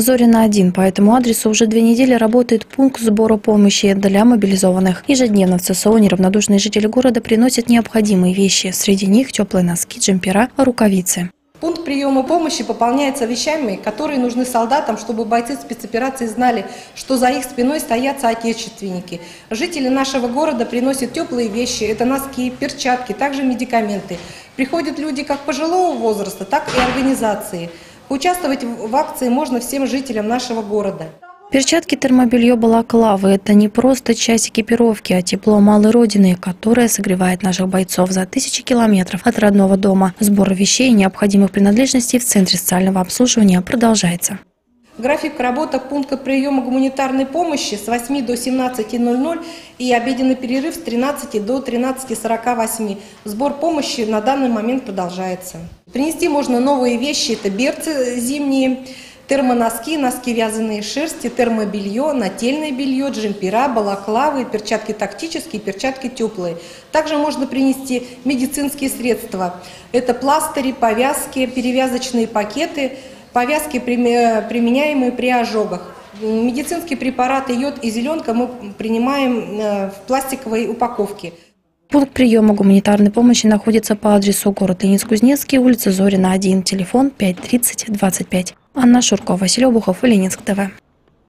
Зорина-1. По этому адресу уже две недели работает пункт сбора помощи для мобилизованных. Ежедневно в ЦСО неравнодушные жители города приносят необходимые вещи. Среди них теплые носки, джемпера, рукавицы. Пункт приема помощи пополняется вещами, которые нужны солдатам, чтобы бойцы спецоперации знали, что за их спиной стоят соотечественники. Жители нашего города приносят теплые вещи, это носки, перчатки, также медикаменты. Приходят люди как пожилого возраста, так и организации. Участвовать в акции можно всем жителям нашего города. Перчатки, термобелье, балаклавы – это не просто часть экипировки, а тепло малой родины, которое согревает наших бойцов за тысячи километров от родного дома. Сбор вещей и необходимых принадлежностей в Центре социального обслуживания продолжается. График работы пункта приема гуманитарной помощи с 8 до 17.00 и обеденный перерыв с 13 до 13.48. Сбор помощи на данный момент продолжается. Принести можно новые вещи, это берцы зимние, термоноски, носки вязаные шерсти, термобелье, нательное белье, джемпера, балаклавы, перчатки тактические, перчатки теплые. Также можно принести медицинские средства. Это пластыри, повязки, перевязочные пакеты – повязки, применяемые при ожогах. Медицинские препараты йод и зеленка мы принимаем э, в пластиковой упаковке. Пункт приема гуманитарной помощи находится по адресу город Ленинск-Кузнецкий, улица Зорина, 1, телефон 530 25. Анна Шуркова, Василий Обухов Ленинск ТВ.